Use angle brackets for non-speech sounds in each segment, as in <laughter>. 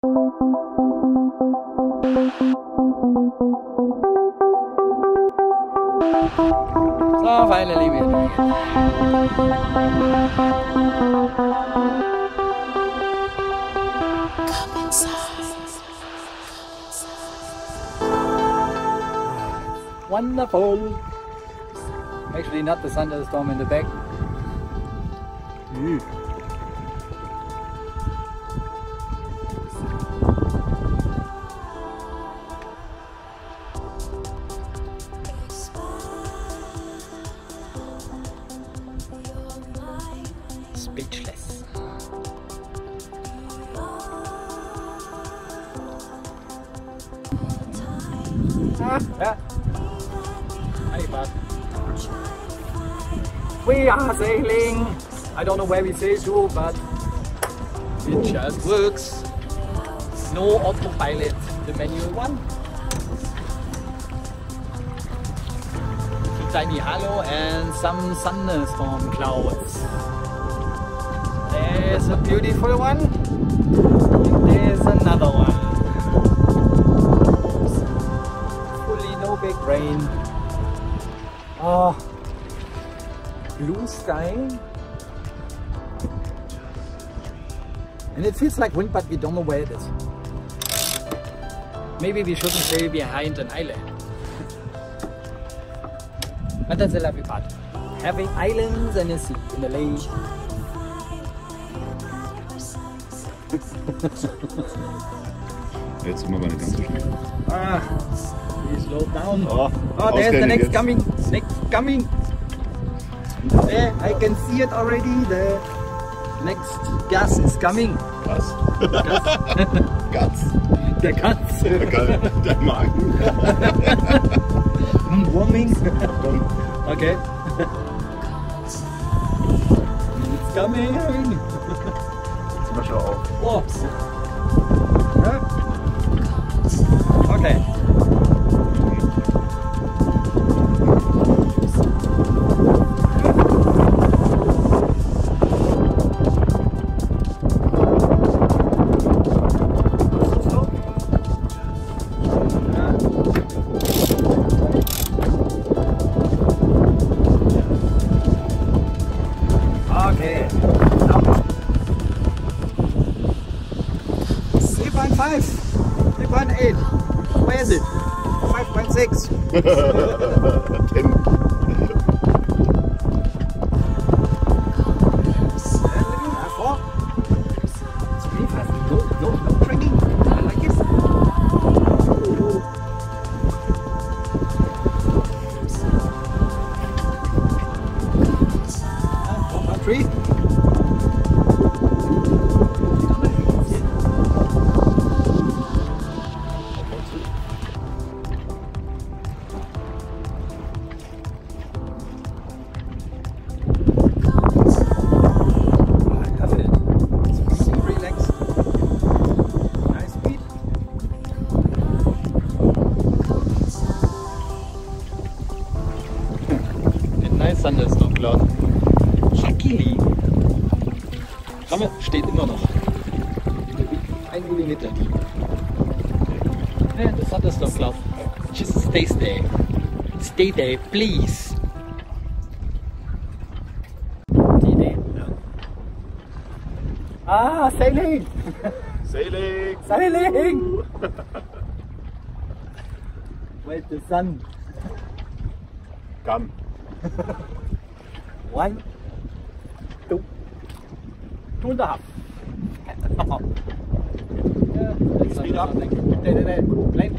So, finally we're doing it. Wonderful. Actually, not the thunderstorm in the back. Ew. Yeah. Hi, bud. We are sailing. I don't know where we sail to, but it just works. No autopilot, the manual one. Tiny halo and some thunderstorm clouds. There's a beautiful one. And there's another one. Big rain. Oh, blue sky. And it feels like wind, but we don't know where it is. Maybe we shouldn't stay behind an island. But that's the lovely part. Having islands and a sea in the lake. Jetzt sind wir aber nicht ganz so schnell. Ah, we slow down. Oh, Oh, there's the next coming. Next coming. There, I can see it already. The next gas is coming. Gas. <laughs> Der Gas. Der, Gal- der Magen. Mm, Warming. Okay. It's coming. Jetzt mal schau auf. Oh. Okay. 5.6. <laughs> Ten. A nice thunderstorm cloud. Luckily. Ramme steht immer noch. Ein Millimeter tief. Yeah, the thunderstorm cloud. Just stays there. Stay there, please. Die Idee. Ah, sailing! Sailing. Sailing! Where's the sun? Come. <laughs> One, two, two and a half. yeah, Speed up. Plane.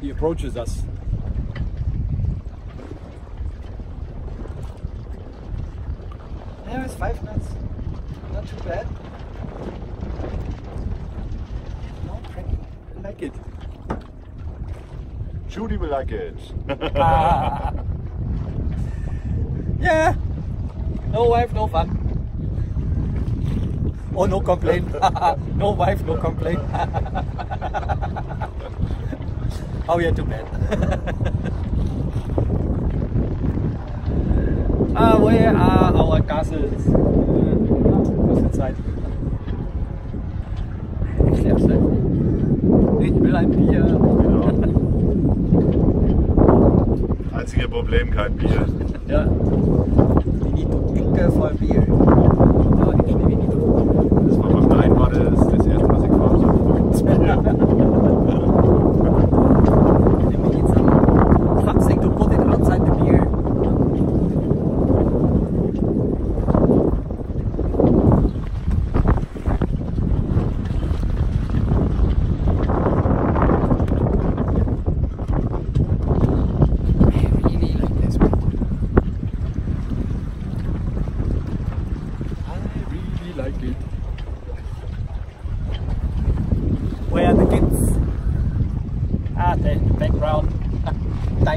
He approaches us. Yeah, it's five knots. Not too bad. No tracking. I like it. Judy will like it. Ah. <laughs> yeah. No wife, no fun. Oh, no complaint. <laughs> no wife, no complaint. oh, yeah, too bad. Ah, where are our castles? Uh, what's inside? ich will ein Bier. Einzige Problem, kein Bier. Ja. We need to drink for beer.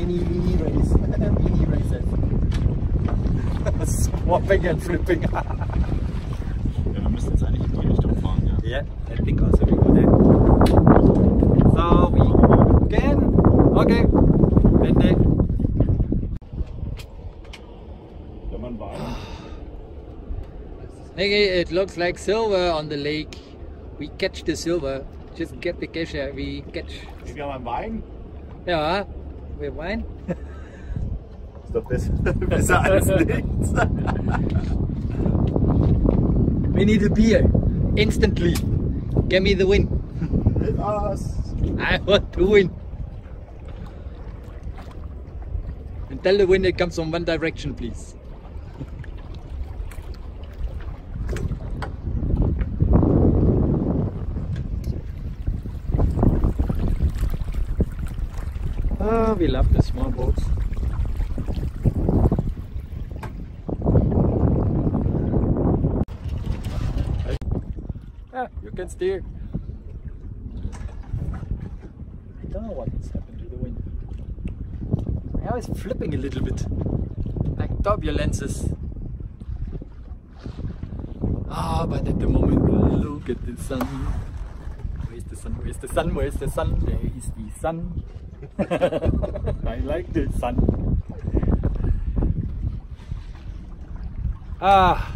Tiny mini race. <laughs> mini races. <laughs> Swapping and flipping. Ja, wir müssen jetzt eigentlich in die Richtung fahren, ja. Yeah, I think also we go there. So we can. Okay. Wende. Wenn man Wein, Okay, it looks like silver on the lake. We catch the silver. Just get the cash. We catch. wir haben Wein, Yeah, we wine. besser, besser. We need a beer instantly. Give me the win. Us. I want to win. And tell the wind it comes from one direction, please. Ah, we love the small boats. Ah, you can steer. I don't know what has happened to the wind. Now it's flipping a little bit. Like turbulences. Ah, but at the moment, look at the sun. Where's the sun? Where's the sun? Where's the sun? There is the sun. <laughs> I like the sun. Ah,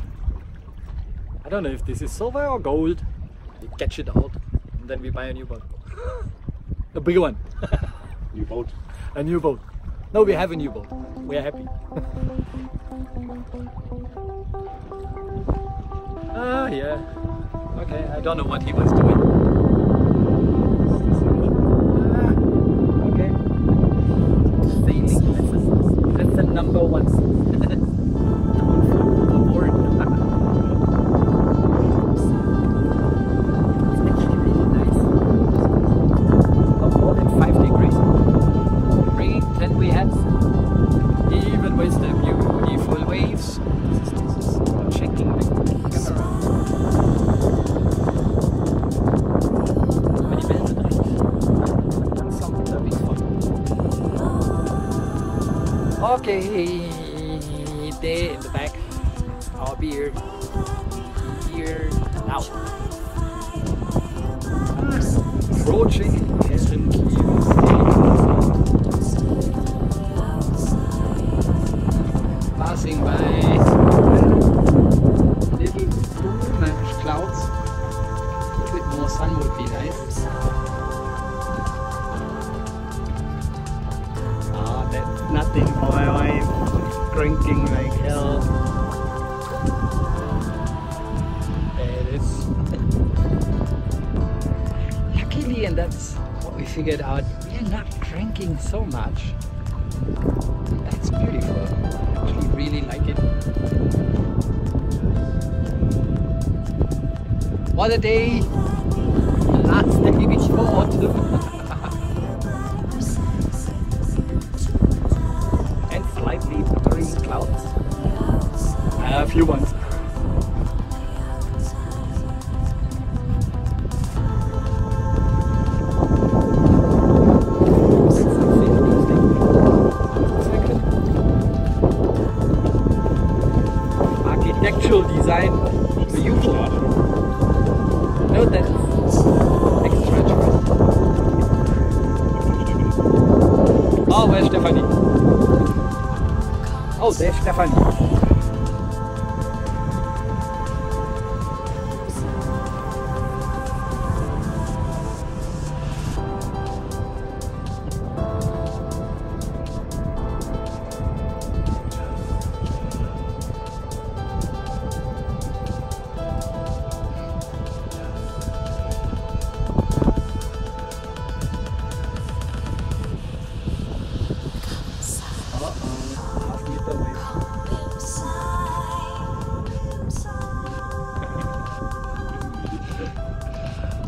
I don't know if this is silver or gold. We catch it out and then we buy a new boat. a bigger one. New boat. a new boat. No, we have a new boat. We are happy. <laughs> ah, yeah. Okay, I don't know what he was doing. Number one. Okay, there in the back, I'll be Here Here now. Approaching Helsinki. Passing by And that's what we figured out, we're not drinking so much. That's beautiful. I actually really like it. What a day! Last day before autumn. <laughs> and slightly green clouds. A few ones. No, that's extra choice. Oh, where's Stephanie? Oh, there's Stephanie.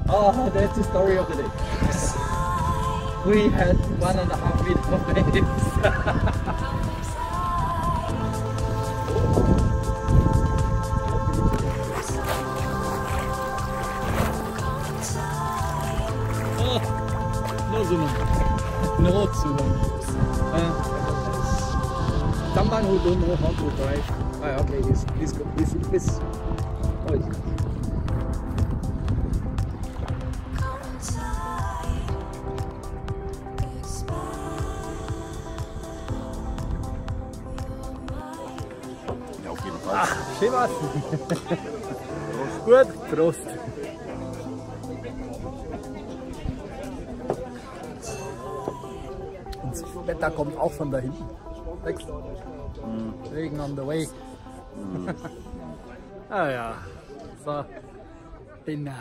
Oh, that's the story of the day. We had one and a half meter of <laughs> <laughs> oh, no tsunami. No tsunami. Uh, someone who don't know how to drive. Ah, okay, this, this, this, this. Oh, Schön was. Gut, Prost. Und das Wetter kommt auch von da hinten. Sechs. Regen on the way. <laughs> ah ja. So. Dinner.